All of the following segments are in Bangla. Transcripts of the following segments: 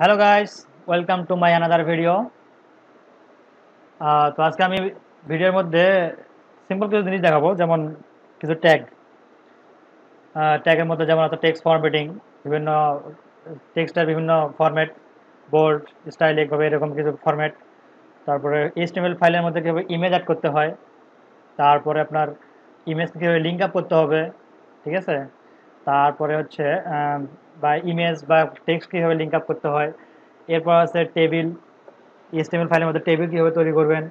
Hello guys welcome to my another video তো আজকে আমি ভিডিওর মধ্যে সিম্পল কিছু জিনিস দেখাবো, যেমন কিছু ট্যাগ ট্যাগের মধ্যে যেমন আছে টেক্সট ফরম্যাটিং বিভিন্ন টেক্সটের বিভিন্ন ফরম্যাট বোল্ড স্টাইল একভাবে এরকম কিছু ফরম্যাট তারপরে এইচটিএমএল ফাইলের মধ্যে কীভাবে ইমেজ অ্যাড করতে হয়, তারপরে আপনার ইমেজ কীভাবে লিঙ্ক আপ করতে হবে, ঠিক আছে? তারপরে হচ্ছে বা ইমেজ বা টেক্সট কীভাবে লিঙ্ক আপ করতে হয়। এরপর আছে টেবিল এইচটিএমএল ফাইলের মধ্যে টেবিল কীভাবে তৈরি করবেন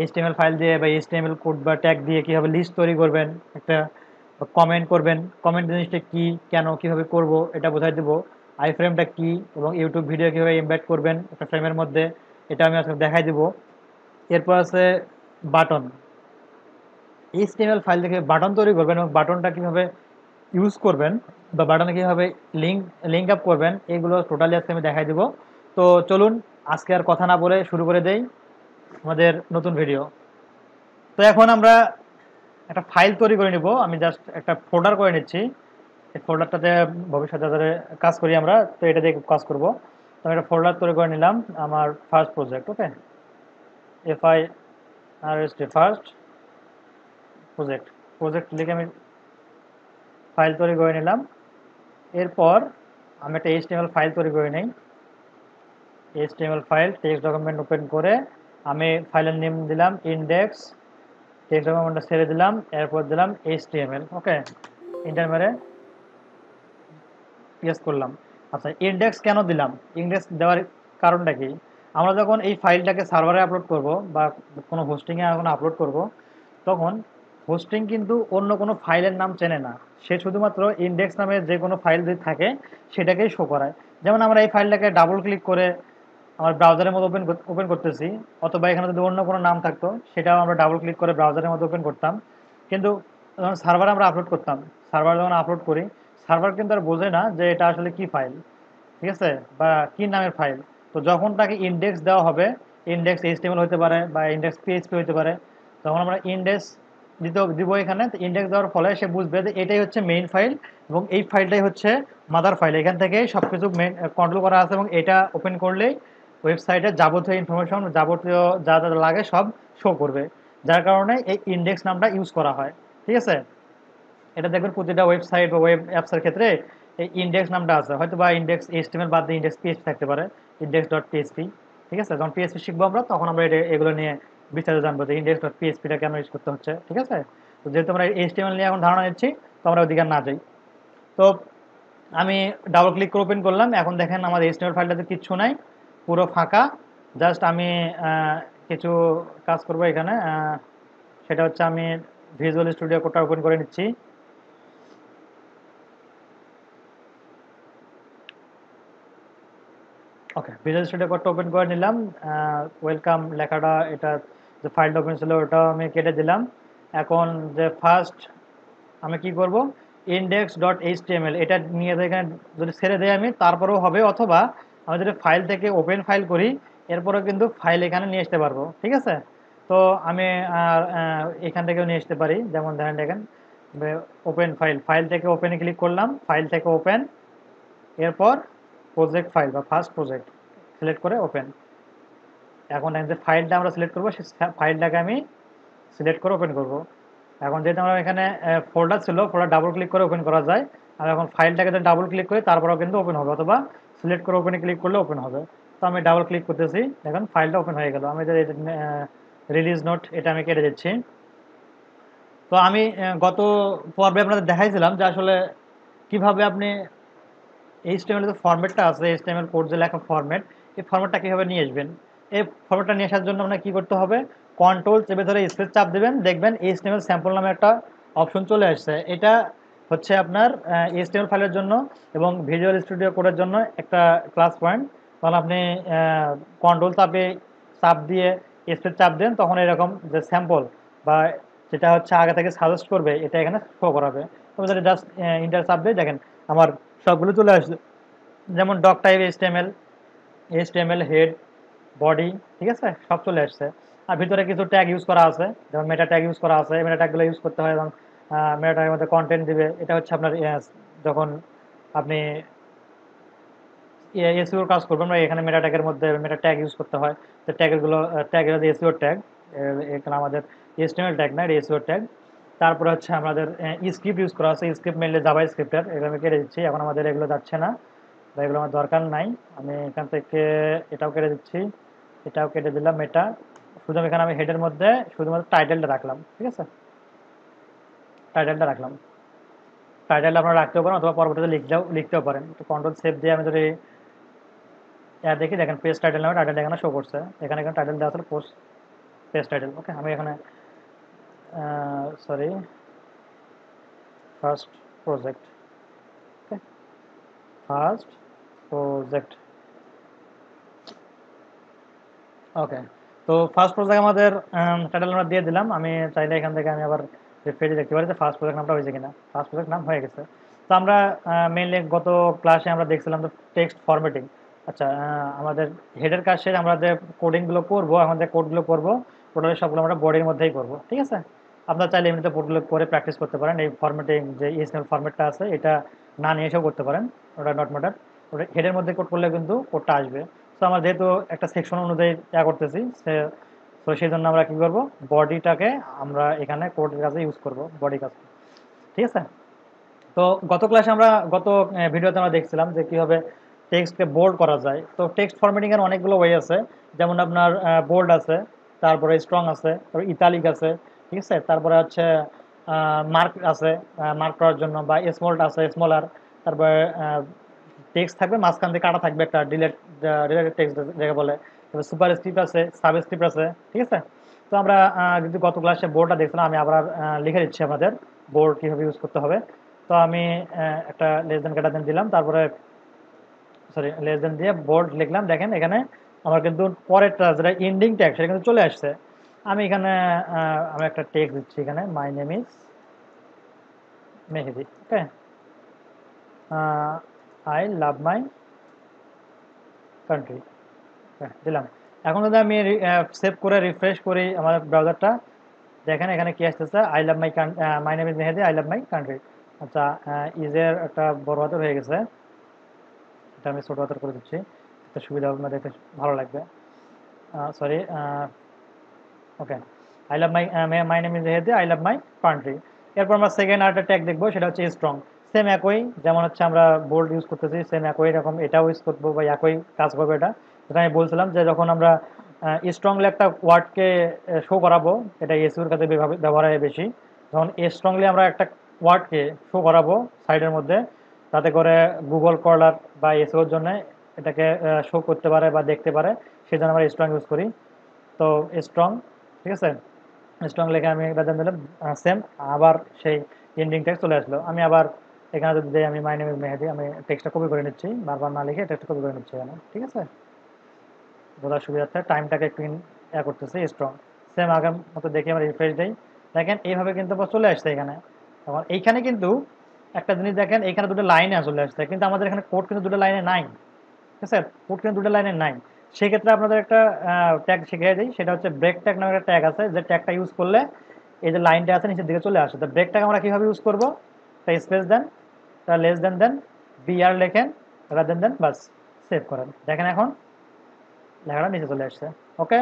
এইচটিএমএল ফাইল দিয়ে বা এইচটিএমএল কোড বা ট্যাগ দিয়ে কীভাবে লিস্ট তৈরি করবেন, একটা কমেন্ট করবেন কমেন্ট জিনিসটা কী, কেন, কীভাবে করব, এটা বোঝাই দেবো। আই ফ্রেমটা কী এবং ইউটিউব ভিডিও কীভাবে ইমব্যাক্ট করবেন, একটা ফ্রেমের মধ্যে, এটা আমি আজকে দেখাই দেবো। এরপর আছে বাটন এইচটিএমএল ফাইল থেকে বাটন তৈরি করবেন এবং বাটনটা কীভাবে ইউজ করবেন, বা বাটনে কীভাবে লিঙ্ক লিঙ্ক আপ করবেন, এগুলো টোটালি আজকে আমি দেখাই দেবো। তো চলুন, আজকে আর কথা না বলে শুরু করে দেই আমাদের নতুন ভিডিও তো এখন আমরা একটা ফাইল তৈরি করে নিব। আমি জাস্ট একটা ফোল্ডার করে নিচ্ছি। এই ফোল্ডারটাতে ভবিষ্যতে যাদের কাজ করি আমরা, তো এটা দিয়ে কাজ করব। তো আমি একটা ফোল্ডার তৈরি করে নিলাম, আমার first project okay F I R S first project project লিখে আমি ফাইল তৈরি করে নিলাম। এরপর আমি একটা এইচটিএমএল ফাইল তৈরি করে নিই। HTML file text document open করে আমি ফাইলের নেম দিলাম ইন্ডেক্স টেক্সট ডকুমেন্টটা ছেড়ে দিলাম, এরপর দিলাম এইচটিএমএল ওকে ইন্টার মেরে ইয়েস করলাম। আচ্ছা ইন্ডেক্স কেন দিলাম? ইন্ডেক্স দেওয়ার কারণটা কি? আমরা যখন এই ফাইলটাকে সার্ভারে আপলোড করব বা কোনো হোস্টিংয়ে আপলোড করব, তখন হোস্টিং কিন্তু অন্য কোনো ফাইলের নাম চেনে না। সে শুধুমাত্র ইন্ডেক্স নামে যে কোনো ফাইল যদি থাকে, সেটাকেই শো করায়। যেমন আমরা এই ফাইলটাকে ডাবল ক্লিক করে আমার ব্রাউজারের মধ্যে ওপেন ওপেন করতেছি, অথবা এখানে যদি অন্য কোনো নাম থাকতো, সেটাও আমরা ডাবল ক্লিক করে ব্রাউজারের মধ্যে ওপেন করতাম। কিন্তু যখন সার্ভারে আমরা আপলোড করতাম সার্ভার যখন আপলোড করি সার্ভার কিন্তু আর বোঝে না যে এটা আসলে কি ফাইল ঠিক আছে? বা কি নামের ফাইল তো যখন তাকে ইন্ডেক্স দেওয়া হবে ইন্ডেক্স এইচটিএমএল হতে পারে বা ইন্ডেক্স পিএইচপি হতে পারে, তখন আমরা ইন্ডেক্স দিতে দিব এখানে। ইন্ডেক্স দেওয়ার ফলে সে বুঝবে যে এটাই হচ্ছে মেইন ফাইল এবং এই ফাইলটাই হচ্ছে মাদার ফাইল এখান থেকে সব কিছু মেন কন্ট্রোল করা আছে এবং এটা ওপেন করলেই ওয়েবসাইটে যাবতীয় ইনফরমেশন যাবতীয় যা যা লাগে সব শো করবে। যার কারণে এই ইন্ডেক্স নামটা ইউজ করা হয়। ঠিক আছে? এটা দেখবেন প্রতিটা ওয়েবসাইট বা ওয়েব অ্যাপসের ক্ষেত্রে এই ইন্ডেক্স নামটা আছে। হয়তো বা ইন্ডেক্স এইচটিএমএল বাদ দিয়ে ইন্ডেক্স পিএইচপি থাকতে পারে। ইন্ডেক্স ডট পিএইচপি ঠিক আছে? যখন পিএইচপি শিখব আমরা, তখন আমরা এটা এগুলো নিয়ে বিস্তারিত জানব যে ইন্ডেক্স ডট পিএসপিটা কেন ইউজ করতে হচ্ছে, ঠিক আছে? তো যেহেতু আমরা এইচটিএমএল নিয়ে এখন ধারণা নিচ্ছি, তো আমরা ওদিকে না যাই। তো আমি ডাবল ক্লিক করে ওপেন করলাম, এখন দেখেন আমার এইচটিএমএল ফাইলটাতে কিচ্ছু নাই, পুরো ফাঁকা। জাস্ট আমি কিছু কাজ করব এখানে সেটা হচ্ছে আমি ভিজুয়াল স্টুডিও কোডটা ওপেন করে নিচ্ছি। ওকে ভিজুয়াল স্টুডিও কোডটা ওপেন করে নিলাম। ওয়েলকাম লেখাটা, এটা যে ফাইল ওপেন ছিল ওটাও আমি কেটে দিলাম। এখন যে ফার্স্ট আমি কি করব? ইন্ডেক্স ডট এইচ এটা নিয়ে এখানে যদি ছেড়ে দেয় আমি, তারপরেও হবে, অথবা আমি যদি ফাইল থেকে ওপেন ফাইল করি, এরপরেও কিন্তু ফাইল এখানে নিয়ে আসতে পারব, ঠিক আছে? তো আমি আর এখান থেকেও নিয়ে আসতে পারি, যেমন দেখেন দেখেন ওপেন ফাইল ফাইল থেকে ওপেনে ক্লিক করলাম ফাইল থেকে ওপেন এরপর প্রজেক্ট ফাইল বা ফার্স্ট প্রজেক্ট সিলেক্ট করে ওপেন এখন যে ফাইলটা আমরা সিলেক্ট করব, সেই ফাইলটাকে আমি সিলেক্ট করে ওপেন করব। এখন যেহেতু আমরা এখানে ফোল্ডার ছিল ফোল্ডার ডাবল ক্লিক করে ওপেন করা যায়। আর এখন ফাইলটাকে যদি ডাবল ক্লিক করি, তারপরেও কিন্তু ওপেন হবে, অথবা সিলেক্ট করে ওপেনে ক্লিক করলে ওপেন হবে। তো আমি ডাবল ক্লিক করতেছি, দেখুন ফাইলটা ওপেন হয়ে গেল। আমি যে রিলিজ নোট এটা আমি কেটে দিচ্ছি। তো আমি গত পর্বে আপনাদের দেখাইছিলাম যে আসলে কীভাবে আপনি এইচটিএমএল যে ফরম্যাটটা আছে এইচটিএমএল কোড যে লেখা ফরম্যাট এই ফর্মেটটা কীভাবে নিয়ে আসবেন? এই ফরম্যাটটা নিয়ে আসার জন্য আপনার কী করতে হবে? কন্ট্রোল চেপে ধরে স্পেস চাপ দেবেন, দেখবেন এইচটিএমএল স্যাম্পল নামে একটা অপশন চলে আসছে। এটা হচ্ছে আপনার এইচটিএমএল ফাইলের জন্য এবং ভিজুয়াল স্টুডিও কোডের জন্য একটা ক্লাস পয়েন্ট তখন আপনি কন্ট্রোল চাপে চাপ দিয়ে স্পেস চাপ দেন, তখন এরকম যে স্যাম্পল বা যেটা হচ্ছে আগে থেকে সাজেস্ট করবে, এটা এখানে শো করাবে। তবে জাস্ট ইন্টার চাপ দিয়ে, দেখেন আমার সবগুলো চলে আসছে যেমন doctype HTML HTML head body ঠিক আছে? সব চলে আসছে। আর ভিতরে কিছু ট্যাগ ইউজ করা আছে, যেমন মেটা ট্যাগ ইউজ করা আছে মেটা ট্যাগগুলো ইউজ করতে হয়, এবং মেটা ট্যাগের মধ্যে কন্টেন্ট দিবে। এটা হচ্ছে আপনার যখন আপনি এসিওর কাজ করবেন এখানে মেটা ট্যাগের মধ্যে মেটা ট্যাগ ইউজ করতে হয়, তো ট্যাগেরগুলো ট্যাগের এসিওর ট্যাগ এখানে আমাদের এসটিএমএল ট্যাগ না, এটা এসিওর ট্যাগ তারপরে হচ্ছে আমাদের স্ক্রিপ্ট ইউজ করা আছে স্ক্রিপ্ট মেনলি জাভা স্ক্রিপ্টের এগুলো আমি কেটে দিচ্ছি, এখন আমাদের এগুলো যাচ্ছে না, বা এগুলো আমার দরকার নাই। আমি এখান থেকে এটাও কেটে দিচ্ছি, এটাও কেটে দিলাম এটা। শুধু এখানে আমি হেডের মধ্যে শুধুমাত্র টাইটেলটা রাখলাম, ঠিক আছে? টাইটেলটা রাখলাম। টাইটেলটা আপনারা রাখতেও পারেন অথবা পরবর্তীতে লিখতেও লিখতেও পারেন। তো কন্ট্রোল সেভ দিয়ে আমি যদি দেখি, দেখেন পেজ টাইটেল নামে টাইটেল এখানে শো করছে। এখানে এখানে টাইটেল দেওয়া আসলে পোস্ট পেজ টাইটেল ওকে আমি এখানে sorry first project okay first project okay তো ফার্স্ট প্রজেক্ট আমাদের টাইটেল আমরা দিয়ে দিলাম। আমি চাইলে এখান থেকে আমি আবার পেজে দেখতে পারি যে ফার্স্ট প্রজেক্ট নামটা হয়েছে কিনা। ফার্স্ট প্রজেক্ট নাম হয়ে গেছে। তো আমরা মেইনলি গত ক্লাসে আমরা দেখছিলাম তো টেক্সট ফরম্যাটিং আচ্ছা আমাদের হেডের কাজ শেষ আমরা যে কোডিংগুলো করব, আমাদের কোডগুলো করব টোটালি সবগুলো আমরা বোর্ডের মধ্যেই করব। ঠিক আছে? আপনারা চাইলে এমনিতে বোর্ডগুলো করে প্র্যাকটিস করতে পারেন। এই ফরম্যাটিং যে ইএসএমএল ফরম্যাটটা আছে, এটা না নিয়ে এসেও করতে পারেন। ওটা নট ম্যাটার ওটা হেডের মধ্যে কোড করলে কিন্তু কোডটা আসবে। তো আমরা যেহেতু একটা সেকশন অনুযায়ী ইয়া করতেছি, সে তো সেই জন্য আমরা কী করব? বডিটাকে আমরা এখানে কোডের কাছে ইউজ করব বডি কাজ ঠিক আছে? তো গত ক্লাসে আমরা, গত ভিডিওতে আমরা দেখছিলাম যে কীভাবে টেক্সটকে বোল্ড করা যায়। তো টেক্সট ফরম্যাটিংয়ের অনেকগুলো ওয়ে আছে। যেমন আপনার বোল্ড আছে, তারপরে স্ট্রং আছে, তারপরে ইতালিক আছে ঠিক আছে? তারপরে হচ্ছে মার্ক আছে মার্ক করার জন্য বা স্মলট আছে স্মলার তারপরে টেক্সট থাকবে, মাঝখান থেকে কাটা থাকবে একটা ডিলেট রিলেটেড টেক্সট যেটা বলে। তারপরে সুপার স্ক্রিপ্ট আছে সাব স্ক্রিপ্ট আছে, ঠিক আছে? তো আমরা যদি গত ক্লাসে বোর্ডটা দেখছিলাম, আমি আবার লিখে দিচ্ছি আমাদের বোর্ড কীভাবে ইউজ করতে হবে। তো আমি একটা লেস দেন কাটা দেন দিলাম, তারপরে সরি লেস দেন দিয়ে বোর্ড লিখলাম। দেখেন এখানে আমার কিন্তু পরেরটা যেটা এন্ডিং ট্যাগ সেটা কিন্তু চলে আসছে। আমি এখানে আমি একটা টেক্সট দিচ্ছি এখানে my name is Mehedi okay I love my country দিলাম। এখন যদি আমি সেভ করে রিফ্রেশ করি আমার ব্রাউজারটা দেখেন এখানে কি আসতেছে? I love my my name is Mehedi I love my country আচ্ছা ইজের একটা বড় হাতের হয়ে গেছে। এটা আমি ছোটো হাতের করে দিচ্ছি। একটা সুবিধা দেখতে ভালো লাগবে। Sorry okay I love my my name is Mehedi I love my country এরপর আমরা সেকেন্ড আরেকটা ট্যাগ দেখব, সেটা হচ্ছে স্ট্রং সেম একই, যেমন হচ্ছে আমরা বোল্ড ইউজ করতেছি সেম একই এরকম এটাও ইউজ করব বা একই কাজ করব এটা। যেটা আমি বলছিলাম যে যখন আমরা স্ট্রংলি একটা ওয়ার্ডকে শো করাবো, এটা এসিউর কাছে ব্যবহার হয় বেশি। যখন স্ট্রংলি আমরা একটা ওয়ার্ডকে শো করাবো সাইডের মধ্যে, তাতে করে গুগল কলার বা এসিওর জন্য এটাকে শো করতে পারে বা দেখতে পারে সেই জন্য আমরা স্ট্রং ইউজ করি। তো স্ট্রং ঠিক আছে? স্ট্রং লেখে আমি এটা দিলাম সেম আবার সেই এন্ডিং টেক্সট চলে আসলো। আমি আবার এখানে যদি দেই, আমি মাই নেম ইজ মেহেদি, আমি টেক্সটটা কপি করে নিচ্ছি, বারবার না লিখে টেক্সট কপি করে নিচ্ছি এখানে, ঠিক আছে? বোঝার সুবিধার্থে টাইমটাকে একটু ইয়া করতেছি স্ট্রং সেম আগের মতো দেখে আমরা রিফ্রেশ দিই। দেখেন, এইভাবে কিন্তু চলে আসছে এখানে। তখন এইখানে কিন্তু একটা জিনিস দেখেন এখানে দুটো লাইনে চলে আসছে। কিন্তু আমাদের এখানে কোড কিন্তু দুটো লাইনে নাই, ঠিক আছে? কোড কিন্তু দুটো লাইনে নাই। সেক্ষেত্রে আপনাদের একটা ট্যাগ শিখিয়ে দিই। সেটা হচ্ছে ব্রেক ট্যাগ নামে একটা ট্যাগ আছে। যে ট্যাগটা ইউজ করলে এই যে লাইনটা আছে নিচের দিকে চলে আসে। তো ব্রেক ট্যাগ আমরা কীভাবে ইউজ করব? তা স্পেস দেন তা লেস দেন দেন বিআর লেখেন দেন দেন বাস সেভ করেন। দেখেন এখন, লেখাটা নিচে চলে আসছে। ওকে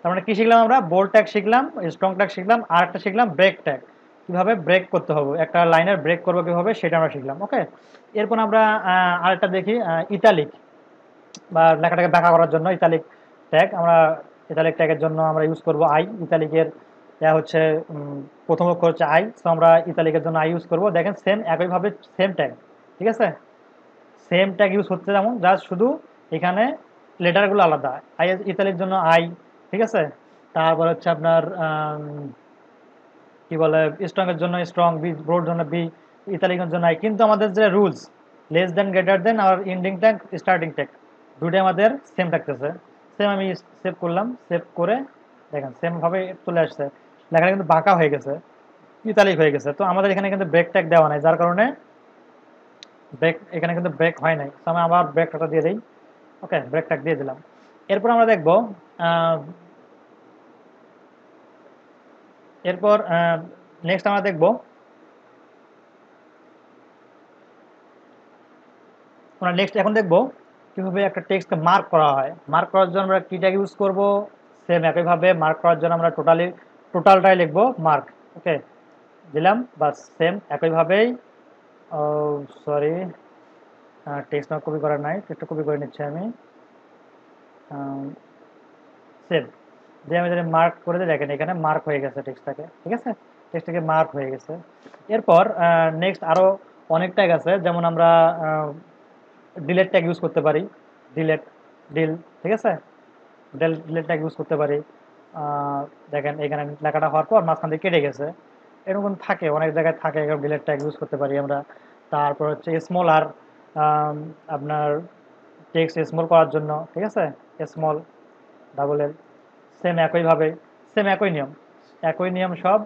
তার মানে কী শিখলাম আমরা? বোল্ড ট্যাগ শিখলাম স্ট্রং ট্যাগ শিখলাম, আর একটা শিখলাম ব্রেক ট্যাগ কীভাবে ব্রেক করতে হবে? একটা লাইনের ব্রেক করব কীভাবে? সেটা আমরা শিখলাম। ওকে এরপর আমরা আরেকটা দেখি ইতালিক বা লেখাটাকে ব্যাখ্যা করার জন্য ইতালিক ট্যাগ আমরা ইতালিক ট্যাগের জন্য আমরা ইউজ করব আই ইতালিকের যা হচ্ছে প্রথম অক্ষর হচ্ছে আই সো আমরা ইতালিকের জন্য আই ইউজ করব। দেখেন সেম একইভাবে সেম ট্যাগ ঠিক আছে? সেম ট্যাগ ইউজ হচ্ছে যেমন জাস্ট শুধু এখানে লেটারগুলো আলাদা। আই ইতালির জন্য আই ঠিক আছে? তারপর হচ্ছে আপনার কি বলে স্ট্রংয়ের জন্য স্ট্রং বি ব্রোড জন্য বি ইতালিকের জন্য আই কিন্তু আমাদের যে rules less than greater than আর ইন্ডিং ট্যাগ স্টার্টিং ট্যাগ দুটোই আমাদের সেম থাকতেছে। সেম আমি সেভ করলাম সেভ করে দেখেন সেমভাবে চলে আসছে। লেখাটা কিন্তু বাঁকা হয়ে গেছে ইতালিক হয়ে গেছে। তো আমাদের এখানে কিন্তু ব্রেক ট্যাগ দেওয়া নাই, যার কারণে ব্রেক এখানে কিন্তু ব্রেক হয় নাই। তো আমি আবার ব্রেকটা দিয়ে দিই। ওকে ব্রেক ট্যাগ দিয়ে দিলাম। এরপর আমরা দেখব এরপর নেক্সট আমরা দেখব আমরা নেক্সট এখন দেখব কীভাবে একটা টেক্সটকে মার্ক করা হয়? মার্ক করার জন্য আমরা কী ট্যাগ ইউজ করব? সেম একইভাবে মার্ক করার জন্য আমরা টোটালি টোটালটাই লিখব মার্ক ওকে দিলাম বা সেম একইভাবেই সরি টেক্সট না কপি করা নাই টেক্সটটা কপি করে নিচ্ছি আমি। সেম যে আমি যদি মার্ক করে দিই, দেখেন এখানে মার্ক হয়ে গেছে টেক্সটটাকে ঠিক আছে? টেক্সটটাকে মার্ক হয়ে গেছে। এরপর নেক্সট আরও অনেক ট্যাগ আছে, যেমন আমরা ডিলেট ট্যাগ ইউজ করতে পারি। ডিলেট ডিল ঠিক আছে? ডেল ডিলেট ট্যাগ ইউজ করতে পারি। দেখেন এখানে লেখাটা হওয়ার পর মাঝখান থেকে কেটে গেছে। এরকম থাকে, অনেক জায়গায় থাকে এরকম ডিলেট ট্যাগ ইউজ করতে পারি আমরা। তারপর হচ্ছে স্মল আর আপনার টেক্সট স্মল করার জন্য, ঠিক আছে? স্মল ডাবল এল সেম একইভাবে সেম একই নিয়ম। একই নিয়ম সব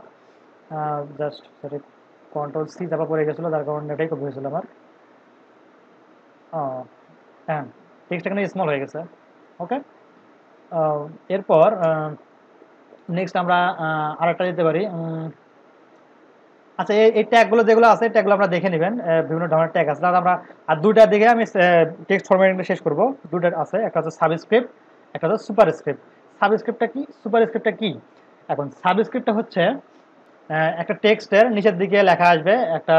জাস্ট সরি কন্ট্রোল সি চাপা পড়ে গেছিল, তার কারণে এটাই কপি হয়েছিল আমার। হ্যাঁ টেক্সট এখানে স্মল হয়ে গেছে ওকে এরপর নেক্সট আমরা আরেকটা দিতে পারি আচ্ছা এই ট্যাগগুলো যেগুলো আছে ট্যাগগুলো আমরা দেখে নেবেন বিভিন্ন ধরনের ট্যাগ আছে। আমরা, আর দুটার দিকে আমি টেক্সট ফরম্যাটিংটা শেষ করব। দুটা আছে, একটা হচ্ছে সাবস্ক্রিপ্ট একটা হচ্ছে সুপার স্ক্রিপ্ট সাবস্ক্রিপ্টটা কি? সুপার স্ক্রিপ্টটা কি? এখন সাবস্ক্রিপ্টটা হচ্ছে একটা টেক্সটের নিচের দিকে লেখা আসবে, একটা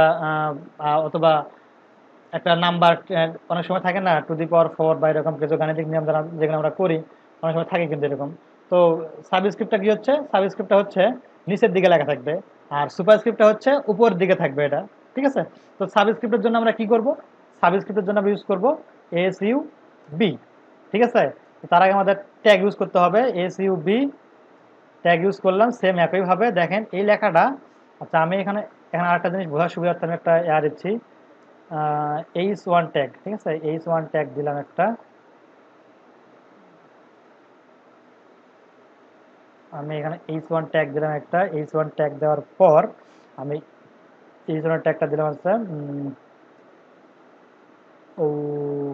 অথবা একটা নাম্বার অনেক সময় থাকে না, টু দি পাওয়ার ফোর বা এরকম কিছু গাণিতিক নিয়ম যারা, যেগুলো আমরা করি, অনেক সময় থাকে কিন্তু এরকম। তো সাবস্ক্রিপ্টটা কি হচ্ছে? সাবস্ক্রিপ্টটা হচ্ছে নিচের দিকে লেখা থাকবে, আর সুপারস্ক্রিপ্টটা হচ্ছে উপর দিকে থাকবে এটা, ঠিক আছে? তো সাবস্ক্রিপ্টের জন্য আমরা কি করব? সাবস্ক্রিপ্টের জন্য আমরা ইউজ করব এস ইউ বি ঠিক আছে? তার আগে আমাদের ট্যাগ ইউজ করতে হবে S U B tag use করলাম সেম একইভাবে। দেখেন এই লেখাটা আচ্ছা আমি এখানে এখানে আরেকটা জিনিস বোঝার সুবিধার্থে আমি একটা ইয়া দিচ্ছি। এইচ ওয়ান ট্যাগ ঠিক আছে? এইচ ওয়ান ট্যাগ দিলাম একটা। আমি এখানে এইচ ওয়ান ট্যাগ দিলাম একটা। এইচ ওয়ান ট্যাগ দেওয়ার পর আমি এইচ ওয়ান ট্যাগটা দিলাম হচ্ছে ও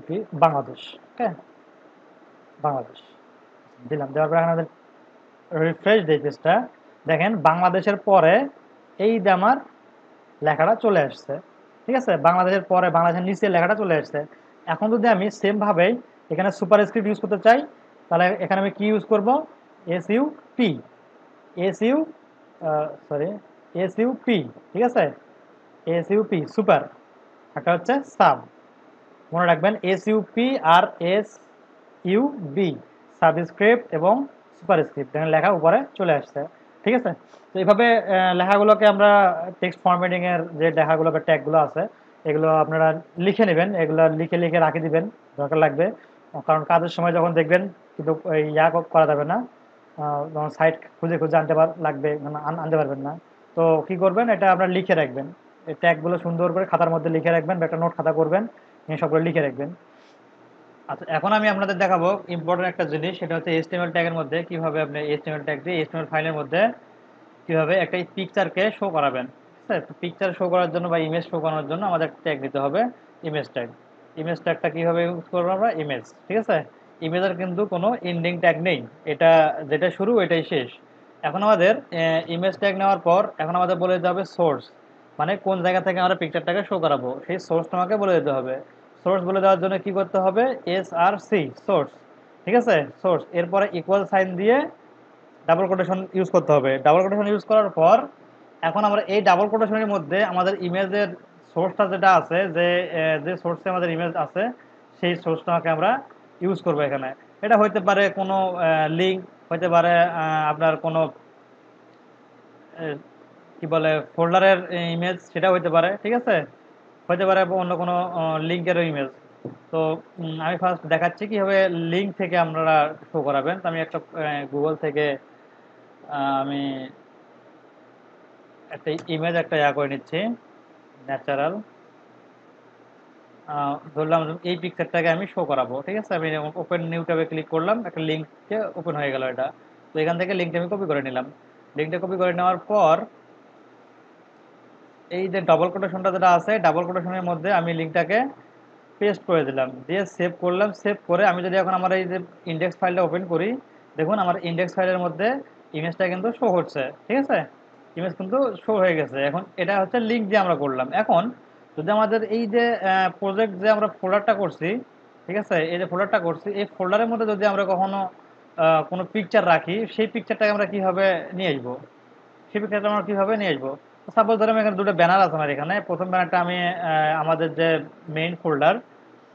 কি? বাংলাদেশ, ওকে? বাংলাদেশ। দিলাম। দেওয়ার পর আমাদের রিফ্রেশ দিই পেজটা দেখেন, বাংলাদেশের পরে এই যে আমার লেখাটা চলে আসছে। ঠিক আছে? বাংলাদেশের পরে বাংলাদেশের নিচে লেখাটা চলে আসছে এখন যদি আমি সেমভাবেই এখানে সুপার স্ক্রিপ্ট ইউজ করতে চাই, তাহলে এখানে আমি কি ইউজ করব? S U P S U sorry S U P ঠিক আছে? এস ইউ পি সুপার একটা হচ্ছে সাব মনে রাখবেন এস ইউ পি আর এস ইউ বি সাবস্ক্রিপ্ট এবং সুপার স্ক্রিপ্ট এখানে লেখা উপরে চলে আসছে। ঠিক আছে? তো এইভাবে লেখাগুলোকে আমরা টেক্সট ফরম্যাটিংয়ের যে লেখাগুলোকে ট্যাগগুলো আছে, এগুলো আপনারা লিখে নেবেন। এগুলো লিখে লিখে রাখে দিবেন, দরকার লাগবে। কারণ কাজের সময় যখন দেখবেন কিন্তু ইয়া করা যাবে না। যখন সাইট খুঁজে খুঁজে আনতে পার, লাগবে আনতে পারবেন না। তো কি করবেন? এটা আপনারা লিখে রাখবেন। এই ট্যাগগুলো সুন্দর করে খাতার মধ্যে লিখে রাখবেন বা একটা নোট খাতা করবেন সবগুলো লিখে রাখবেন। আচ্ছা এখন আমি আপনাদের দেখাবো ইম্পর্টেন্ট একটা জিনিস, সেটা হচ্ছে এসটিএমএল ট্যাগের মধ্যে কীভাবে আপনি এসটিএমএল ট্যাগ দিয়ে এসটিএমএল ফাইলের মধ্যে কীভাবে একটা পিকচারকে শো করাবেন। ঠিক আছে? পিকচার শো করার জন্য বা ইমেজ শো করানোর জন্য আমাদের ট্যাগ দিতে হবে ইমেজ ট্যাগ ইমেজ ট্যাগটা কীভাবে ইউজ করব আমরা? ইমেজ ঠিক আছে? ইমেজের কিন্তু কোনো এন্ডিং ট্যাগ নেই। এটা যেটা শুরু, এটাই শেষ। এখন আমাদের ইমেজ ট্যাগ নেওয়ার পর এখন আমাদের বলে দিতে হবে সোর্স মানে কোন জায়গা থেকে আমরা পিকচারটাকে শো করাবো? সেই সোর্সটা আমাকে বলে দিতে হবে। সোর্স বলে দেওয়ার জন্য কি করতে হবে? এস আর সি সোর্স ঠিক আছে? সোর্স এরপরে ইকুয়াল সাইন দিয়ে ডাবল কোটেশন ইউজ করতে হবে। ডাবল কোটেশন ইউজ করার পর, এখন আমরা এই ডাবল কোটেশনের মধ্যে আমাদের ইমেজের সোর্সটা যেটা আছে, যে যে সোর্সে আমাদের ইমেজ আছে, সেই সোর্সটাকে আমরা ইউজ করব এখানে। এটা হইতে পারে কোনো লিঙ্ক হইতে পারে আপনার কোনো কি বলে ফোল্ডারের ইমেজ সেটা হইতে পারে, ঠিক আছে? হইতে পারে অন্য কোনো লিঙ্কেরও ইমেজ তো আমি ফার্স্ট দেখাচ্ছি কীভাবে লিঙ্ক থেকে আপনারা শো করাবেন। তো আমি একটা গুগল থেকে আমি একটা ইমেজ একটা ইয়া করে নিচ্ছি ন্যাচারাল ধরলাম এই পিকচারটাকে আমি শো করাবো, ঠিক আছে? আমি ওপেন নিউ ট্যাবে ক্লিক করলাম, একটা লিঙ্ককে ওপেন হয়ে গেল এটা। তো এখান থেকে লিঙ্কটা আমি কপি করে নিলাম। লিঙ্কটা কপি করে নেওয়ার পর এই যে ডবল কোটেশনটা যেটা আছে ডাবল কোটেশনের মধ্যে আমি লিঙ্কটাকে পেস্ট করে দিলাম। দিয়ে সেভ করলাম। সেভ করে আমি যদি এখন আমার এই যে ইন্ডেক্স ফাইলটা ওপেন করি, দেখুন আমার ইন্ডেক্স ফাইলের মধ্যে ইমেজটা কিন্তু শো হচ্ছে। ঠিক আছে? ইমেজ কিন্তু শো হয়ে গেছে। এখন এটা হচ্ছে লিঙ্ক দিয়ে আমরা করলাম। এখন যদি আমাদের এই যে প্রজেক্ট যে আমরা ফোল্ডারটা করছি, ঠিক আছে? এই যে ফোল্ডারটা করছি, এই ফোল্ডারের মধ্যে যদি আমরা কখনো কোনো পিকচার রাখি, সেই পিকচারটাকে আমরা কীভাবে নিয়ে আসব? সেই পিকচারটা আমরা কীভাবে নিয়ে আসব? সাপোজ ধরো এখানে দুটো ব্যানার আছে আমার এখানে। প্রথম ব্যানারটা আমি আমাদের যে মেইন ফোল্ডার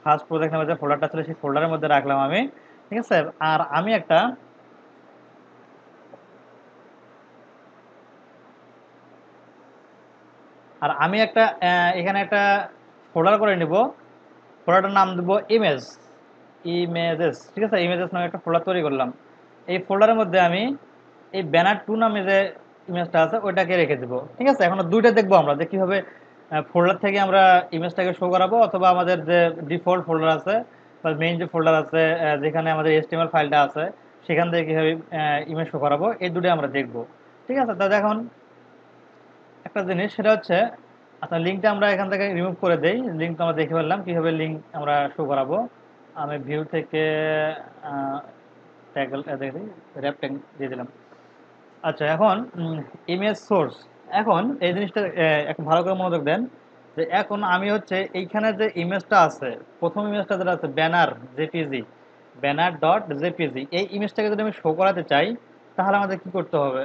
ফার্স্ট প্রজেক্ট নামে যে ফোল্ডারটা ছিল সেই ফোল্ডারের মধ্যে রাখলাম আমি, ঠিক আছে? আর আমি একটা আর আমি একটা এখানে একটা ফোল্ডার করে নিব। ফোল্ডারটার নাম দেবো ইমেজ ইমেজেস ঠিক আছে? ইমেজেস নামে একটা ফোল্ডার তৈরি করলাম। এই ফোল্ডারের মধ্যে আমি এই ব্যানার টু নামে যে ইমেজটা আছে, ওইটাকে রেখে দেবো। ঠিক আছে? এখন দুইটা দেখব আমরা, যে কীভাবে ফোল্ডার থেকে আমরা ইমেজটাকে শো করাবো অথবা আমাদের যে ডিফল্ট ফোল্ডার আছে বা মেইন যে ফোল্ডার আছে যেখানে আমাদের এসটিএমএল ফাইলটা আছে, সেখান থেকে কীভাবে ইমেজ শো করাবো, এই দুটো আমরা দেখব। ঠিক আছে? তাহলে এখন একটা জিনিস, সেটা হচ্ছে আচ্ছা লিঙ্কটা আমরা এখান থেকে রিমুভ করে দেই। লিঙ্ক আমরা দেখে ফেললাম, কীভাবে লিঙ্ক আমরা শো করাবো। আমি ভিউ থেকে ট্যাগল দেখি র্যাপ ট্যাগ দিয়ে দিলাম। আচ্ছা এখন ইমেজ সোর্স এখন এই জিনিসটা একটু ভালো করে মনোযোগ দেন, যে এখন আমি হচ্ছে এইখানে যে ইমেজটা আছে, প্রথম ইমেজটা যেটা আছে banner JPG banner dot JPG এই ইমেজটাকে যদি আমি শো করাতে চাই, তাহলে আমাদের কি করতে হবে?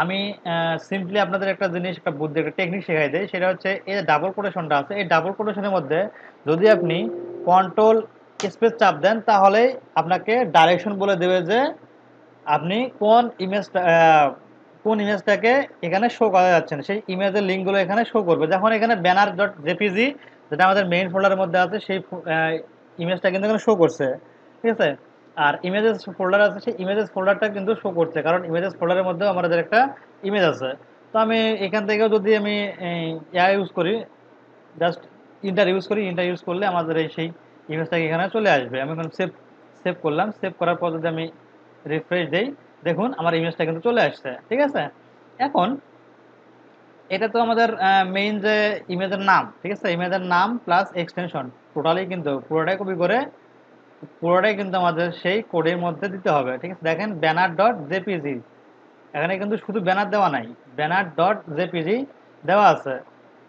আমি সিম্পলি আপনাদের একটা জিনিস, একটা বুদ্ধি, একটা টেকনিক শেখাই দেয় সেটা হচ্ছে এই ডাবল কোটেশনটা আছে, এই ডাবল কোটেশনের মধ্যে যদি আপনি কন্ট্রোল স্পেস চাপ দেন, তাহলে আপনাকে ডাইরেকশন বলে দেবে যে আপনি কোন ইমেজটা কোন ইমেজটাকে এখানে শো করা যাচ্ছেন সেই ইমেজের লিঙ্কগুলো এখানে শো করবে। যখন এখানে ব্যানার ডট জেপিজি যেটা আমাদের মেইন ফোল্ডারের মধ্যে আছে, সেই ইমেজটা কিন্তু এখানে শো করছে, ঠিক আছে? আর ইমেজেস ফোল্ডার আছে, সেই ইমেজেস ফোল্ডারটা কিন্তু শো করছে, কারণ ইমেজেস ফোল্ডারের মধ্যেও আমাদের একটা ইমেজ আছে। তো আমি এখান থেকেও যদি আমি ইয়া ইউজ করি জাস্ট ইন্টার ইউজ করি ইন্টার ইউজ করলে আমাদের এই সেই ইমেজটাকে এখানে চলে আসবে। আমি এখন সেভ সেভ করলাম সেভ করার পর যদি আমি রিফ্রেশ দেই, দেখুন আমার ইমেজটা কিন্তু চলে আসছে, ঠিক আছে? এখন, এটা তো আমাদের মেইন যে ইমেজের নাম, ঠিক আছে? ইমেজের নাম প্লাস এক্সটেনশন টোটালি কিন্তু পুরোটাই কপি করে, পুরোটাই কিন্তু আমাদের সেই কোডের মধ্যে দিতে হবে, ঠিক আছে? দেখেন ব্যানার ডট জেপিজি এখানে কিন্তু শুধু ব্যানার দেওয়া নাই ব্যানার ডট জেপিজি দেওয়া আছে।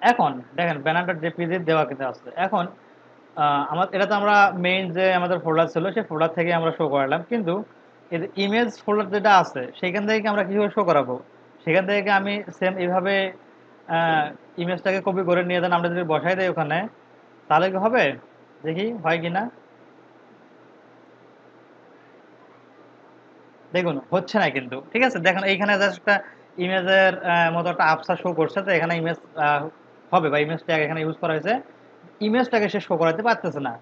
এখন, দেখেন ব্যানার ডট জেপিজি দেওয়া কিন্তু আছে। এখন আমার, এটা তো আমরা মেইন যে আমাদের ফোল্ডার ছিল, সেই ফোল্ডার থেকে আমরা শো করালাম, কিন্তু এই ইমেজ ফোল্ডার যেটা আছে, সেখান থেকে আমরা কীভাবে শো করাবো? সেখান থেকে আমি সেম এইভাবে ইমেজটাকে কপি করে নিয়ে দেন আমরা যদি বসাই দেয় ওখানে, তাহলে কি হবে? দেখি, হয় কি না? দেখুন, হচ্ছে না কিন্তু, ঠিক আছে? দেখেন, এইখানে জাস্ট একটা ইমেজের মতো একটা আফসা শো করছে, তো এখানে ইমেজ হবে বা ইমেজ ট্যাগ এখানে ইউজ করা হয়েছে। ইমেজটাকে সে শো করাতে পারতেছে না।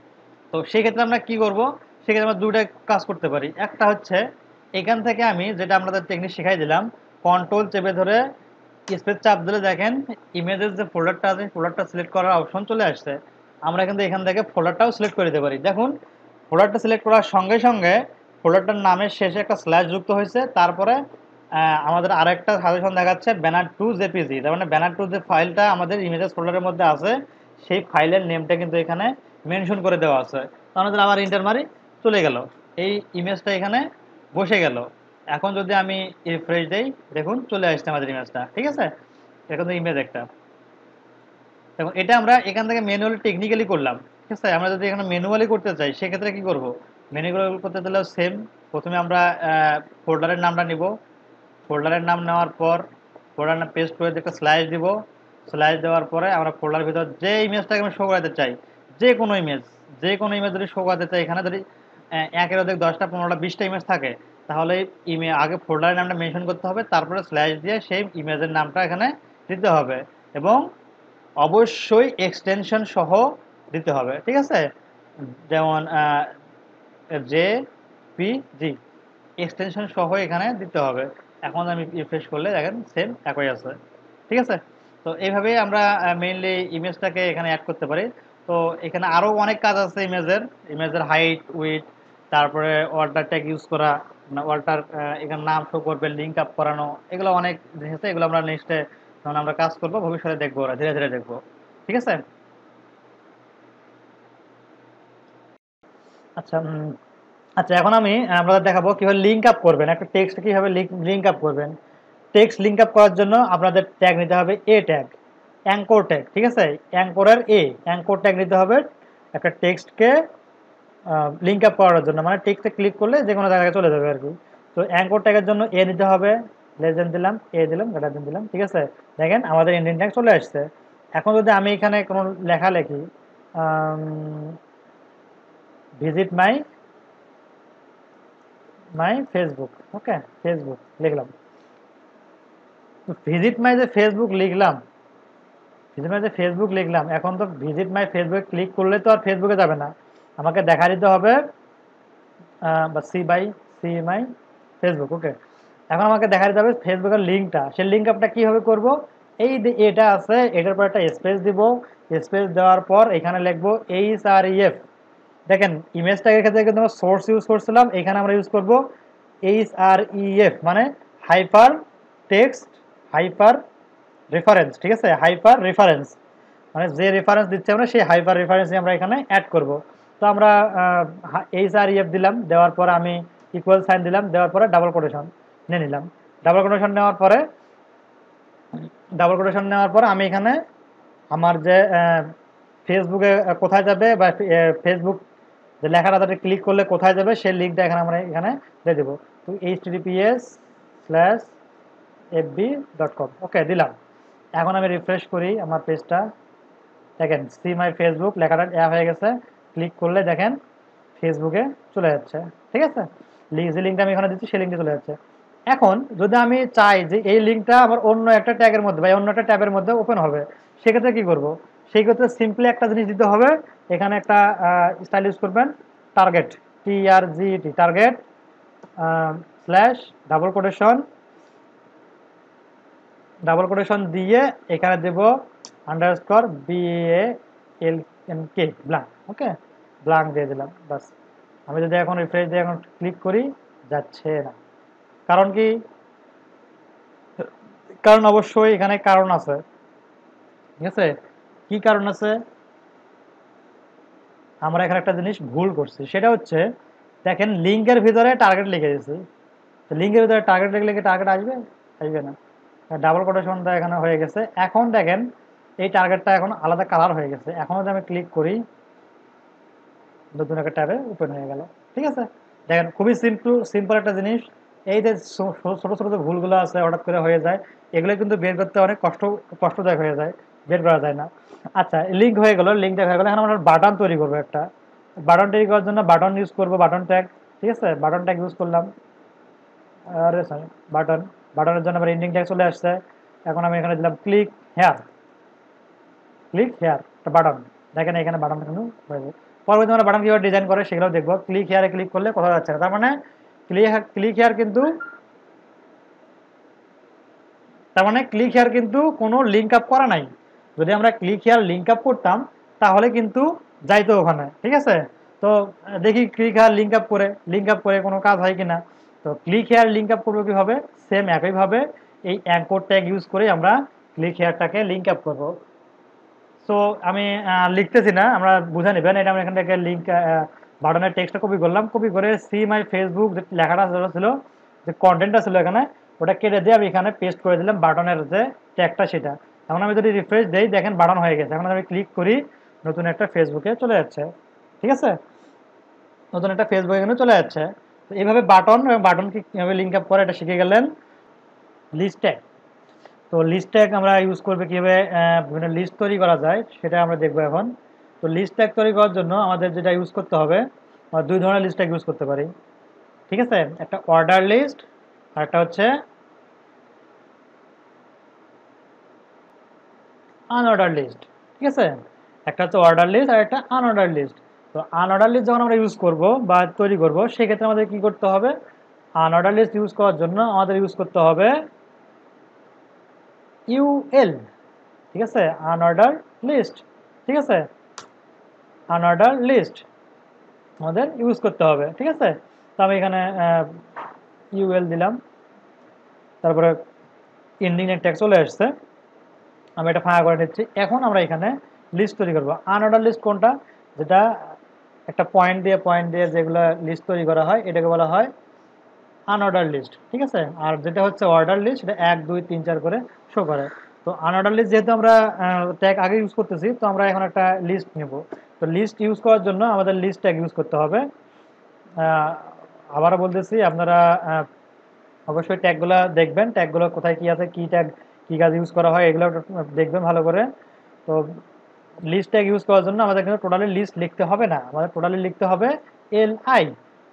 তো সেই ক্ষেত্রে আমরা কি করব? সেক্ষেত্রে আমরা দুটো কাজ করতে পারি। একটা হচ্ছে, এখান থেকে আমি যেটা আপনাদের টেকনিক শেখাই দিলাম কন্ট্রোল চেপে ধরে স্পেস চাপ দিলে দেখেন ইমেজের যে ফোল্ডারটা আছে ফোল্ডারটা সিলেক্ট করার অপশন চলে আসছে। আমরা কিন্তু এখান থেকে ফোল্ডারটাও সিলেক্ট করে দিতে পারি। দেখুন ফোল্ডারটা সিলেক্ট করার সঙ্গে সঙ্গে ফোল্ডারটার নামের শেষে একটা স্ল্যাশ যুক্ত হয়েছে। তারপরে আমাদের আরেকটা সাজেশন দেখাচ্ছে ব্যানার টু জেপিজি তার মানে ব্যানার টু যে ফাইলটা আমাদের ইমেজেস ফোল্ডারের মধ্যে আছে, সেই ফাইলের নেমটা কিন্তু এখানে মেনশন করে দেওয়া আছে। আমাদের আবার ইন্টার মারি। চলে গেল। এই ইমেজটা এখানে বসে গেল। এখন যদি আমি রিফ্রেশ দেই, দেখুন চলে আসছে আমাদের ইমেজটা ঠিক আছে? এখন ইমেজ একটা। দেখুন, এটা আমরা এখান থেকে ম্যানুয়ালি টেকনিক্যালি করলাম, ঠিক আছে? আমরা যদি এখানে ম্যানুয়ালি করতে চাই, সেক্ষেত্রে কি করব? ম্যানুয়ালি করতে চাইলেও সেম প্রথমে আমরা ফোল্ডারের নামটা নিব। ফোল্ডারের নাম নেওয়ার পর ফোল্ডার নাম পেস্ট করে একটা স্লাইস দিব। স্লাইস দেওয়ার পরে আমরা ফোল্ডার ভিতর যে ইমেজটাকে আমি শো করাতে চাই, যে কোনো ইমেজ যে কোনো ইমেজ যদি শো করাতে চাই, এখানে যদি একের অধিক দশটা, পনেরোটা, বিশটা ইমেজ থাকে। তাহলে ইমে আগে ফোল্ডারের নামটা মেনশন করতে হবে, তারপরে স্ল্যাশ দিয়ে সেই ইমেজের নামটা এখানে দিতে হবে এবং অবশ্যই এক্সটেনশন সহ দিতে হবে, ঠিক আছে? যেমন জে পি জি এক্সটেনশন সহ এখানে দিতে হবে। এখন আমি রিফ্রেশ করলে দেখেন সেম একই আছে, ঠিক আছে? তো এইভাবেই আমরা মেইনলি ইমেজটাকে এখানে অ্যাড করতে পারি। তো এখানে আরও অনেক কাজ আছে ইমেজের ইমেজের হাইট উইথ তারপরে ওয়াল্টার ট্যাগ ইউজ করা ওয়াল্টার এখানে নাম শো করবে লিঙ্ক আপ করানো, এগুলো অনেক জিনিস আছে, এগুলো আমরা নেক্সটে যখন আমরা কাজ করব, ভবিষ্যতে দেখব ওরা, ধীরে ধীরে দেখব। ঠিক আছে? আচ্ছা আচ্ছা এখন আমি, আপনাদের দেখাবো কীভাবে লিঙ্ক আপ করবেন, একটা টেক্সট কীভাবে লিঙ্ক আপ করবেন। টেক্সট লিঙ্ক আপ করার জন্য আপনাদের ট্যাগ নিতে হবে এ ট্যাগ অ্যাঙ্কোর ট্যাগ ঠিক আছে? অ্যাঙ্কোরের এ অ্যাঙ্কোর ট্যাগ নিতে হবে, একটা টেক্সটকে লিঙ্ক আপ করার জন্য। মানে টেক্সটে ক্লিক করলে যে কোনো জায়গায় চলে যাবে আর কি। তো অ্যাঙ্কর ট্যাগের জন্য এ নিতে হবে। লেজেন্ড দিলাম এ দিলাম গ্রেটার দিলাম, ঠিক আছে? দেখেন, আমাদের ইন্ডিয়ান ট্যাগ চলে আসছে। এখন যদি আমি এখানে কোনো লেখা লেখি visit my my Facebook okay Facebook লিখলাম। ভিজিট মাই যে ফেসবুক লিখলাম ভিজিট মাই যে ফেসবুক লিখলাম, এখন তো ভিজিট মাই ফেসবুক ক্লিক করলে তো আর ফেসবুকে যাবে না। আমাকে দেখা দিতে হবে বা see by see my Facebook okay এখন আমাকে দেখা দিতে হবে ফেসবুকের লিঙ্কটা সেই লিঙ্ক আপটা কীভাবে করব? এই এটা আছে, এটার পর একটা স্পেস দিব। স্পেস দেওয়ার পর এখানে লিখব এইচ আর ইএফ দেখেন ইমেজটাকে ক্ষেত্রে কিন্তু আমরা সোর্স ইউজ করছিলাম, এখানে আমরা ইউজ করব এইচ আর ইএফ মানে হাইপার টেক্সট হাইপার রেফারেন্স ঠিক আছে? হাইপার রেফারেন্স মানে যে রেফারেন্স দিচ্ছে আমরা, সেই হাইপার রেফারেন্স আমরা এখানে অ্যাড করব। তো আমরা এইচ আর ইএফ দিলাম, দেওয়ার পর আমি ইকুয়াল সাইন দিলাম, দেওয়ার পরে ডাবল কোটেশন নিয়ে নিলাম। ডাবল কোটেশন নেওয়ার পরে ডাবল কোটেশন নেওয়ার পর আমি এখানে আমার যে ফেসবুকে কোথায় যাবে বা ফেসবুক যে লেখাটা তাতে ক্লিক করলে কোথায় যাবে, সেই লিঙ্কটা এখানে আমরা এখানে দিয়ে দেবো। তো H TDPS slash FB dot com okay দিলাম। এখন আমি রিফ্রেশ করি আমার পেজটা দেখেন সি মাই ফেসবুক লেখাটা অ্যাপ হয়ে গেছে। ক্লিক করলে দেখেন ফেসবুকে চলে যাচ্ছে। ঠিক আছে? যে লিঙ্কটা আমি এখানে দিচ্ছি, সেই লিঙ্কটা চলে যাচ্ছে। এখন যদি আমি চাই যে এই লিঙ্কটা আমার অন্য একটা ট্যাগের মধ্যে বা অন্য একটা ট্যাবের মধ্যে ওপেন হবে, সেক্ষেত্রে কি করব? সেই ক্ষেত্রে সিম্পলি একটা জিনিস দিতে হবে। এখানে একটা স্টাইল ইউজ করবেন target T R G T target slash double quotation double quotation দিয়ে এখানে দেব underscore B A L N K blank okay blank দিয়ে দিলাম বাস আমি যদি এখন রিফ্রেশ দিয়ে এখন ক্লিক করি, যাচ্ছে না। কারণ কি? কারণ অবশ্যই এখানে কারণ আছে। ঠিক আছে? কি কারণ আছে? আমরা এখানে একটা জিনিস ভুল করছি। সেটা হচ্ছে, দেখেন লিঙ্কের ভিতরে টার্গেট লিখে দিয়েছি। লিঙ্কের ভিতরে টার্গেট লিখলে কি টার্গেট আসবে? আসবে না। ডাবল কোটেশনটা এখানে হয়ে গেছে। এখন দেখেন, এই টার্গেটটা এখন আলাদা কালার হয়ে গেছে। এখন যদি আমি ক্লিক করি নতুন একটা ট্যাবে ওপেন হয়ে গেল। ঠিক আছে? দেখেন, খুবই সিম্পল সিম্পল একটা জিনিস। এই যে ছোটো ছোটো যে ভুলগুলো আছে হঠাৎ করে হয়ে যায়, এগুলো কিন্তু বের করতে অনেক কষ্ট, কষ্টদায়ক হয়ে যায়, বের করা যায় না। আচ্ছা লিঙ্ক হয়ে গেল লিঙ্ক দেখা গেলো। এখন আমরা বাটন তৈরি করব একটা। বাটন তৈরি করার জন্য বাটন ইউজ করব বাটন ট্যাগ ঠিক আছে? বাটন ট্যাগ ইউজ করলাম। আরে সরি বাটন বাটনের জন্য আমার ইন্ডিং ট্যাগ চলে আসছে। এখন আমি এখানে দিলাম ক্লিক হেয়ার ক্লিক হেয়ার একটা বাটন দেখেন এখানে বাটন কিন্তু হয়ে পরবর্তী আমরা বাটন কীভাবে ডিজাইন করে সেগুলো দেখব। ক্লিক হেয়ারে ক্লিক করলে কোথাও যাচ্ছে না। তার মানে ক্লিক হেয়ার কিন্তু তার মানে ক্লিক হেয়ার কিন্তু কোনো লিঙ্ক আপ করা নাই। যদি আমরা ক্লিক হেয়ার লিঙ্ক আপ করতাম, তাহলে কিন্তু যাইতো ওখানে। ঠিক আছে? তো দেখি ক্লিক হেয়ার লিঙ্ক আপ করে লিঙ্ক আপ করে কোনো কাজ হয় কিনা। তো ক্লিক হেয়ার লিঙ্ক আপ করব কীভাবে? সেম একইভাবে এই অ্যাঙ্কর ট্যাগ ইউজ করে আমরা ক্লিক হেয়ারটাকে লিঙ্ক আপ করব। সো আমি লিখতেছি না, আমরা বুঝে নেবেন। এটা আমরা এখান থেকে লিঙ্ক বাটনের টেক্সটটা কপি করলাম। কপি করে সি মাই ফেসবুক যে লেখাটা ছিল, যে কন্টেন্টটা ছিল এখানে, ওটা কেটে দিয়ে আমি এখানে পেস্ট করে দিলাম বাটনের যে ট্যাগটা সেটা। এখন আমি যদি রিফ্রেশ দিই, দেখেন বাটন হয়ে গেছে। এখন আমি ক্লিক করি, নতুন একটা ফেসবুকে চলে যাচ্ছে। ঠিক আছে? নতুন একটা ফেসবুক এখানে চলে যাচ্ছে। তো এইভাবে বাটন এবং বাটন কীভাবে লিঙ্ক আপ করে, এটা শিখে গেলেন। লিস্ট ট্যাগ তো লিস্ট ট্যাগ আমরা ইউজ করবে কীভাবে বিভিন্ন লিস্ট তৈরি করা যায়, সেটা আমরা দেখব এখন। তো লিস্ট ট্যাগ তৈরি করার জন্য আমাদের যেটা ইউজ করতে হবে, আমরা দুই ধরনের লিস্ট ইউজ করতে পারি। ঠিক আছে? একটা অর্ডার লিস্ট আর একটা হচ্ছে আনঅর্ডার লিস্ট ঠিক আছে? একটা হচ্ছে অর্ডার লিস্ট আর একটা আনঅর্ডার লিস্ট তো আনঅর্ডার লিস্ট যখন আমরা ইউজ করব বা তৈরি করব, সেক্ষেত্রে আমাদের কি করতে হবে? আনঅর্ডার লিস্ট ইউজ করার জন্য আমাদের ইউজ করতে হবে ইউএল ঠিক আছে? আনঅর্ডার লিস্ট ঠিক আছে? আনঅর্ডার লিস্ট আমাদের ইউজ করতে হবে, ঠিক আছে? তো আমি এখানে ইউএল দিলাম। তারপরে ইন্ডিংয়ের ট্যাক্স চলে আসছে। আমি এটা ফাঁকা করে নিচ্ছি। এখন আমরা এখানে লিস্ট তৈরি করব। আনঅর্ডার লিস্ট কোনটা? যেটা একটা পয়েন্ট দিয়ে পয়েন্ট দিয়ে যেগুলো লিস্ট তৈরি করা হয়, এটাকে বলা হয় আনঅর্ডার লিস্ট ঠিক আছে? আর যেটা হচ্ছে অর্ডার লিস্ট সেটা এক, দুই, তিন, চার করে শো করে। তো আনঅর্ডার লিস্ট যেহেতু আমরা ট্যাগ আগে ইউজ করতেছি, তো আমরা এখন একটা লিস্ট নেব। তো লিস্ট ইউজ করার জন্য আমাদের লিস্ট ট্যাগ ইউজ করতে হবে। আবারও বলতেছি, আপনারা অবশ্যই ট্যাগগুলো দেখবেন। ট্যাগগুলো কোথায় কি আছে, কি ট্যাগ কি কাজ ইউজ করা হয়, এগুলো দেখবেন ভালো করে। তো লিস্ট ট্যাগ ইউজ করার জন্য আমাদের কিন্তু টোটালি লিস্ট লিখতে হবে না। আমাদের টোটালি লিখতে হবে এল আই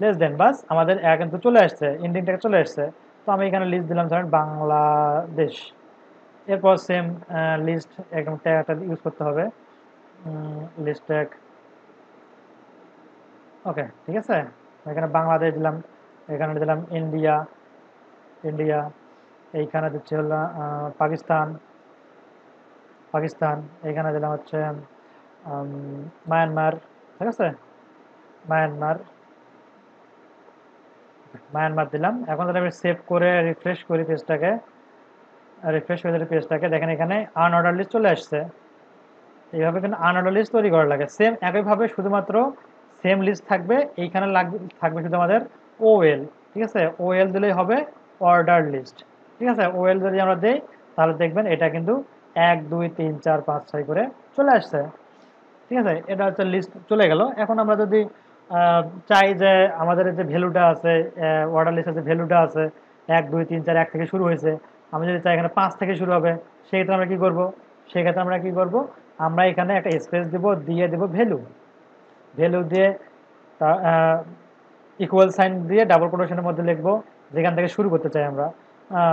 লেস দেন বাস আমাদের কিন্তু চলে আসছে ইন্ডিং ট্যাগ চলে আসছে। তো আমি এখানে লিস্ট দিলাম, ধরেন বাংলাদেশ। এরপর সেম লিস্ট একদম ট্যাগটা ইউজ করতে হবে। লিস্ট ট্যাগ ওকে ঠিক আছে? এখানে বাংলাদেশ দিলাম, এখানে দিলাম ইন্ডিয়া ইন্ডিয়া এইখানে দিচ্ছে হলো পাকিস্তান। পাকিস্তান এইখানে দিলাম হচ্ছে মায়ানমার, ঠিক আছে? মায়ানমার। মায়ানমার দিলাম। এখন যদি আমি সেভ করে রিফ্রেশ করি পেজটাকে রিফ্রেশ করে দিলে পেজটাকে দেখেন এখানে আনঅর্ডার লিস্ট চলে আসছে। এইভাবে কিন্তু আনঅর্ডার লিস্ট তৈরি করা লাগে। সেম একইভাবে শুধুমাত্র সেম লিস্ট থাকবে। এইখানে লাগবে থাকবে শুধু আমাদের ওএল ঠিক আছে? ওএল দিলেই হবে অর্ডার লিস্ট ঠিক আছে? ওএল যদি আমরা দিই, তাহলে দেখবেন এটা কিন্তু এক, দুই, তিন, চার, পাঁচ, ছয় করে চলে আসছে। ঠিক আছে? এটা হচ্ছে লিস্ট চলে গেল। এখন আমরা যদি চাই যে আমাদের যে ভ্যালুটা আছে অর্ডার লিস্টের যে ভ্যালুটা আছে, এক, দুই, তিন, চার, এক থেকে শুরু হয়েছে, আমি যদি চাই এখানে পাঁচ থেকে শুরু হবে, সেক্ষেত্রে আমরা কি করব? সেক্ষেত্রে আমরা কি করব? আমরা এখানে একটা স্পেস দিব, দিয়ে দেব ভ্যালু ভ্যালু দিয়ে ইকুয়াল সাইন দিয়ে ডাবল কোটেশনের মধ্যে লিখব, যেখান থেকে শুরু করতে চাই আমরা।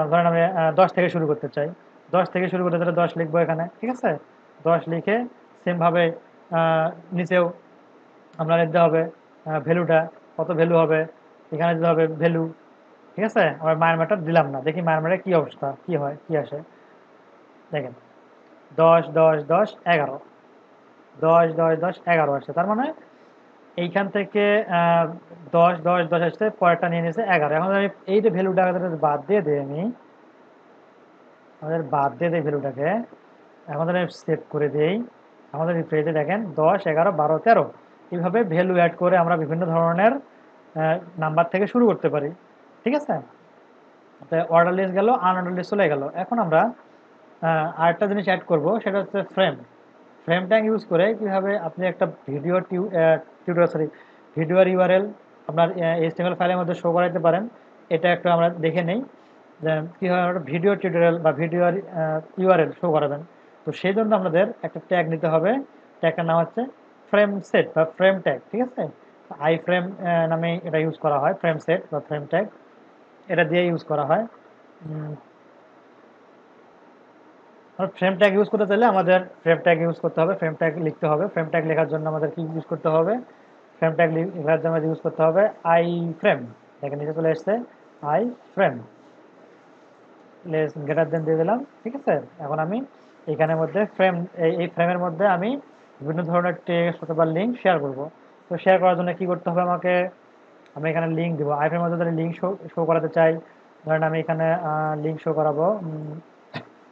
ধরেন আমি দশ থেকে শুরু করতে চাই। দশ থেকে শুরু করতে চাইলে দশ লিখব এখানে, ঠিক আছে? দশ লিখে সেমভাবে নিচেও আমরা লিখতে হবে। ভ্যালুটা, কত ভ্যালু হবে, এখানে দিতে হবে ভ্যালু, ঠিক আছে? আমরা মায়ের মাটা দিলাম না। দেখি মায়ের মাটা কী অবস্থা, কি হয়, কি আসে। দেখেন, দশ দশ দশ, এগারো। দশ দশ দশ, এগারো আসছে। তার মানে এইখান থেকে দশ দশ দশ আসছে, পরেরটা নিয়ে নিয়েছে এগারো। এখন আমি এই যে ভ্যালুটা বাদ দিয়ে দিই আমি, আমাদের বাদ দিয়ে দিই ভ্যালুটাকে, এখন আমি সেভ করে দিই। আমাদের রিফ্রেজে দেখেন, দশ, এগারো, বারো, তেরো। এইভাবে ভ্যালু অ্যাড করে আমরা বিভিন্ন ধরনের নাম্বার থেকে শুরু করতে পারি। ঠিক আছে? অর্ডার লিস্ট গেল আনঅর্ডার লিস্ট চলে গেল। এখন আমরা আরেকটা জিনিস অ্যাড করব, সেটা হচ্ছে ফ্রেম ফ্রেম ট্যাগ ইউজ করে কীভাবে আপনি একটা ভিডিও টিউ টিউটোরিয়াল সরি ভিডিওর ইউআরএল আপনার এইচটিএমএল ফাইলের মধ্যে শো করাইতে পারেন। এটা একটু আমরা দেখে নেই। কীভাবে আমরা ভিডিও টিউটোরিয়াল বা ভিডিওর ইউআরএল শো করাবেন। তো সেই জন্য আমাদের একটা ট্যাগ নিতে হবে। ট্যাগটার নাম হচ্ছে ফ্রেম সেট বা ফ্রেম ট্যাগ ঠিক আছে? আই ফ্রেম নামে এটা ইউজ করা হয় ফ্রেম সেট বা ফ্রেম ট্যাগ এটা দিয়ে ইউজ করা হয়। ফ্রেম ট্যাগ ইউজ করতে চাইলে আমাদের ফ্রেম ট্যাগ ইউজ করতে হবে ফ্রেম ট্যাগ লিখতে হবে। ফ্রেম ট্যাগ লেখার জন্য আমাদের কি ইউজ করতে হবে? ফ্রেম ট্যাগ লেখার জন্য ইউজ করতে হবে আই ফ্রেম দেখেন, নিচে চলে এসছে iframe less greater than দিয়ে দিলাম, ঠিক আছে? এখন আমি এখানের মধ্যে ফ্রেম এই ফ্রেমের মধ্যে আমি বিভিন্ন ধরনের টেক্সট অথবা লিঙ্ক শেয়ার করব। তো শেয়ার করার জন্য কি করতে হবে আমাকে? আমি এখানে লিঙ্ক দিব। আইফের মধ্যে যদি লিঙ্ক শো শো করাতে চাই, ধরেন আমি এখানে লিঙ্ক শো করাবো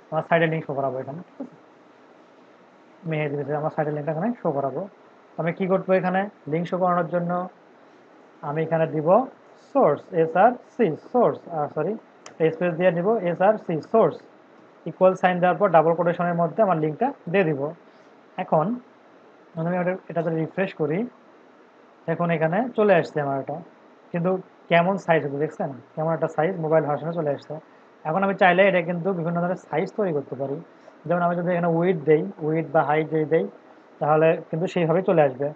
আমার সাইডে লিঙ্ক শো করাবো এখানে। ঠিক আছে আমার সাইডের লিঙ্কটা এখানে শো করাবো। আমি কি করব এখানে? লিঙ্ক শো করানোর জন্য আমি এখানে দিব source S R C source sorry space দিয়ে দিব S R C source equal sign দেওয়ার পর ডাবল কোটেশনের মধ্যে আমার লিঙ্কটা দিয়ে দিব। এখন আমি এটাতে রিফ্রেশ করি। এখন এখানে চলে আসছে আমার এটা। কিন্তু কেমন সাইজ হবে দেখছেন? কেমন একটা সাইজ মোবাইল ভার্সনে চলে আসছে। এখন আমি চাইলে এটা কিন্তু বিভিন্ন ধরনের সাইজ তৈরি করতে পারি। যেমন আমি যদি এখানে উইথ দেই উইথ বা হাইট যদি দেই, তাহলে কিন্তু সেইভাবেই চলে আসবে।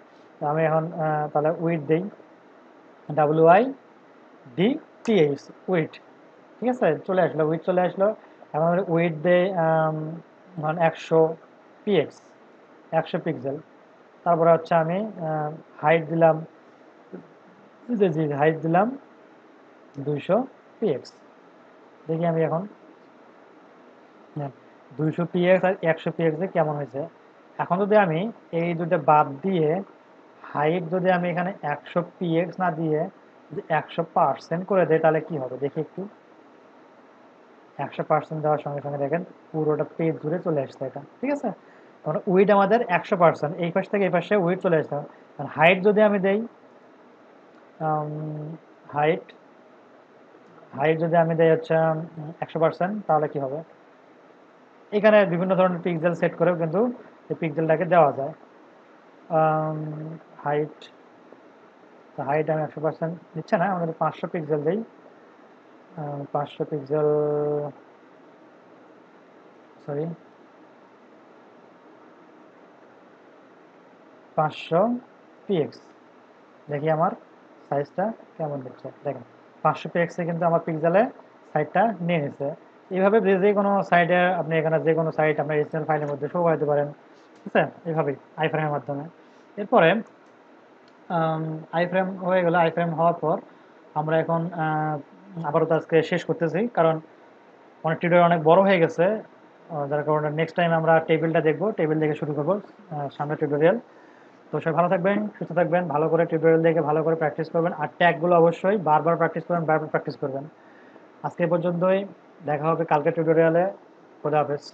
আমি এখন তাহলে উইথ দেই। W I D T H width ঠিক আছে? চলে আসলো উইথ চলে আসলো। এখন উইথ দেই ধরেন একশো পিএক্স একশো পিক্সেল তারপরে হচ্ছে আমি হাইট দিলাম জি হাইট দিলাম, দুইশো পিএক্স দেখি আমি এখন দুইশো পিএক্স আর একশো পিএক্সে কেমন হয়েছে? এখন যদি আমি এই দুটো বাদ দিয়ে হাইট যদি আমি এখানে একশো পিএক্স না দিয়ে যদি একশো পার্সেন্ট করে দেয় তাহলে কি হবে? দেখি একটু। একশো পার্সেন্ট দেওয়ার সঙ্গে সঙ্গে দেখেন, পুরোটা পেজ জুড়ে চলে আসছে এটা, ঠিক আছে? মানে উইড আমাদের একশো পার্সেন্ট এই পাশ থেকে এই পাশে উইড চলে আসতে হবে। হাইট যদি আমি দেই হাইট হাইট যদি আমি দেই হচ্ছে একশো পার্সেন্ট তাহলে কি হবে? এখানে বিভিন্ন ধরনের পিক্সেল সেট করেও কিন্তু এই পিক্সেলটাকে দেওয়া যায়। হাইট হাইট আমি একশো পার্সেন্ট নিচ্ছে না, আমাদের পাঁচশো পিক্সেল দিই। পাঁচশো পিক্সেল সরি পাঁচশো পিএক্স। দেখি আমার সাইজটা কেমন দিচ্ছে দেখেন, পাঁচশো পিএক্সে কিন্তু আমার পিক্সেলে সাইটটা নিয়ে নিচ্ছে এইভাবে যে কোনো সাইটে আপনি এখানে যে কোনো সাইট আপনার এইচটিএমএল ফাইলের মধ্যে শো করাতে পারেন। ঠিক আছে? এইভাবেই আইফ্রেমের মাধ্যমে। এরপরে আইফ্রেম হয়ে গেল আইফ্রেম হওয়ার পর আমরা এখন আপাতত আজকে শেষ করতেছি। কারণ অনেক টিউটোরিয়াল অনেক বড় হয়ে গেছে। যার কারণে নেক্সট টাইম আমরা টেবিলটা দেখব। টেবিল দেখে শুরু করব সামনে টিউটোরিয়াল তো সবাই ভালো থাকবেন, সুস্থ থাকবেন, ভালো করে টিউটোরিয়াল দেখে ভালো করে প্র্যাকটিস করবেন। আর ট্যাগগুলো অবশ্যই বারবার প্র্যাকটিস করবেন, বারবার প্র্যাকটিস করবেন। আজকে পর্যন্তই, দেখা হবে কালকে টিউটোরিয়ালে খোদা হাফেজ।